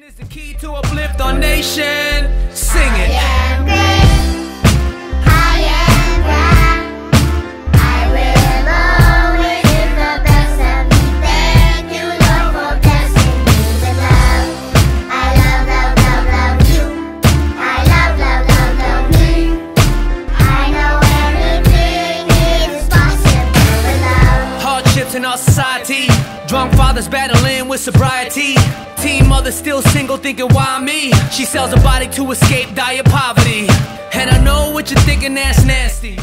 Is the key to uplift our nation. Sing it. am great. I am grand. I will always give the best of me. Thank you, Lord, for blessing me with love. I love, love, love, love you. I love, love, love, love me. I know anything is possible with love. Hardships in our society. Drunk fathers battling with sobriety. Teen mother still single, thinking why me? She sells her body to escape dire poverty. And I know what you're thinking, that's nasty.